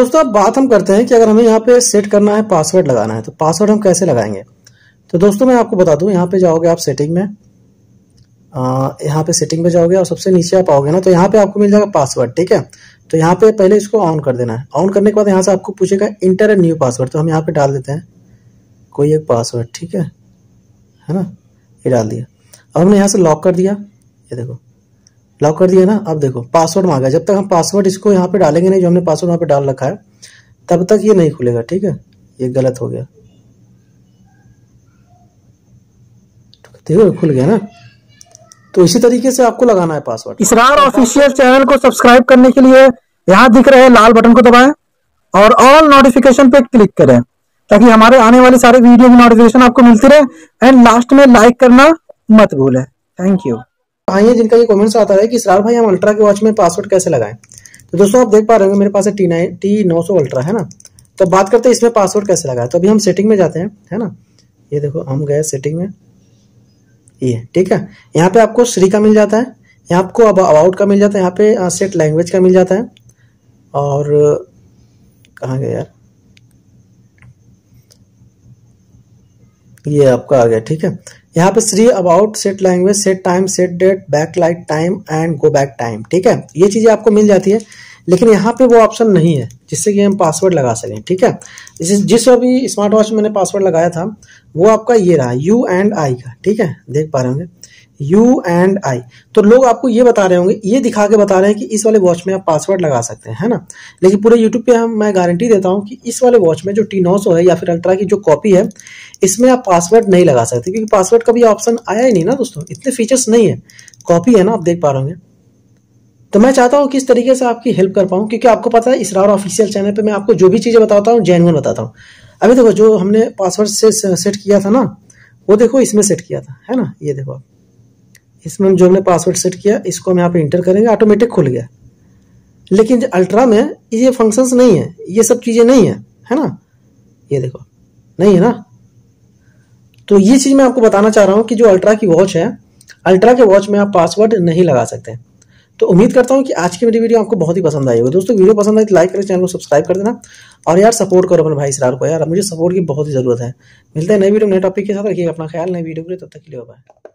दोस्तों, अब बात हम करते हैं कि अगर हमें यहाँ पे सेट करना है पासवर्ड लगाना है तो पासवर्ड हम कैसे लगाएँगे? तो दोस्तों, मैं आपको बता दूँ, यहाँ पे जाओगे आप सेटिंग में यहाँ पे सेटिंग में जाओगे और सबसे नीचे आप आओगे ना तो यहाँ पे आपको मिल जाएगा पासवर्ड ठीक है? तो यहाँ पे पहले इसको ऑन कर देना है। ऑन करने के बाद यहाँ से आपको पूछेगा इंटर एंड न्यू पासवर्ड तो हम यहाँ पे डाल देते हैं, कोई एक पासवर्ड ठीक है? है ना? ये डाल दिया। अब हमने यहाँ से लॉक कर दिया। ये देखो लॉक कर दिया ना? अब देखो पासवर्ड मांगा जब तक हम पासवर्ड इसको यहाँ पे डालेंगे नहीं, जो हमने पासवर्ड वहाँ पे डाल रखा है, तब तक ये नहीं खुलेगा, ठीक है? ये गलत हो गया। देखो खुल गया ना? तो इसी तरीके से आपको लगाना है पासवर्ड इसरार ऑफिशियल चैनल को सब्सक्राइब करने के लिए यहाँ दिख रहे लाल बटन को दबाएँ और ऑल नोटिफिकेशन पे क्लिक करें, ताकि हमारे आने वाले सारे वीडियो की नोटिफिकेशन आपको मिलती रहे। एंड लास्ट में लाइक करना मत भूलें। थैंक यू भाई है जिनका ये कमेंट्स आता है कि इसरार भाई, हम अल्ट्रा के वॉच में पासवर्ड कैसे लगाएँ? तो दोस्तों, आप देख पा रहे होंगे, मेरे पास है टी नाइन टी नौ सौ अल्ट्रा है ना? तो बात करते हैं, इसमें पासवर्ड कैसे लगाए? तो अभी हम सेटिंग में जाते हैं, है ना? ये देखो, हम गए सेटिंग में। ये, ठीक है? यहाँ पे आपको श्री का मिल जाता है, यहाँ आपको अब अबाउट का मिल जाता है, यहाँ पे सेट लैंग्वेज का मिल जाता है। और, कहाँ गया यार? ये आपका आ गया, ठीक है? यहाँ पे Shri about set language set time set date backlight time and go back time ठीक है? ये चीज़ें आपको मिल जाती है, लेकिन यहाँ पे वो ऑप्शन नहीं है, जिससे कि हम पासवर्ड लगा सकें, ठीक है? जिस जिस अभी स्मार्ट वॉच में मैंने पासवर्ड लगाया था, वो आपका ये रहा यू एंड आई का, ठीक है? देख पा रहे होंगे? You and I. तो लोग आपको ये बता रहे होंगे, ये दिखा के बता रहे हैं कि इस वाले वॉच में आप पासवर्ड लगा सकते हैं, है ना? लेकिन पूरे यूट्यूब पे हम, मैं गारंटी देता हूँ कि इस वाले वॉच में जो टी नौ है या फिर अल्ट्रा की जो कॉपी है, इसमें आप पासवर्ड नहीं लगा सकते, क्योंकि पासवर्ड का भी ऑप्शन आया ही नहीं ना दोस्तों। इतने फीचर्स नहीं है। कॉपी है ना, आप देख पा रहे होंगे। तो मैं चाहता हूँ किस तरीके से आपकी हेल्प कर पाऊँ, क्योंकि आपको पता है इसरार ऑफिशियल चैनल पर मैं आपको जो भी चीज़ें बताता हूँ जेनवन बताता हूँ। अभी देखो, जो हमने पासवर्ड से सेट किया था ना, वो देखो इसमें सेट किया था, है ना? ये देखो आप। इसमें जो हमने पासवर्ड सेट किया, इसको हम यहाँ पे इंटर करेंगे ऑटोमेटिक खुल गया। लेकिन जो अल्ट्रा में ये फ़ंक्शंस नहीं है, ये सब चीज़ें नहीं है है ना? ये देखो, नहीं है ना? तो ये चीज़ मैं आपको बताना चाह रहा हूँ कि जो अल्ट्रा की वॉच है अल्ट्रा के वॉच में आप पासवर्ड नहीं लगा सकते। तो उम्मीद करता हूँ कि आज की मेरी वीडियो आपको बहुत ही पसंद आई होगी। दोस्तों, वीडियो पसंद आई तो लाइक करें चैनल को सब्सक्राइब कर देना। और यार सपोर्ट करो अपने भाई इसरार को यार। मुझे सपोर्ट की बहुत ही ज़रूरत है। मिलते हैं नई वीडियो, नए टॉपिक के साथ। रखिएगा अपना ख्याल नई वीडियो के लिए। तब तक के लिए बाय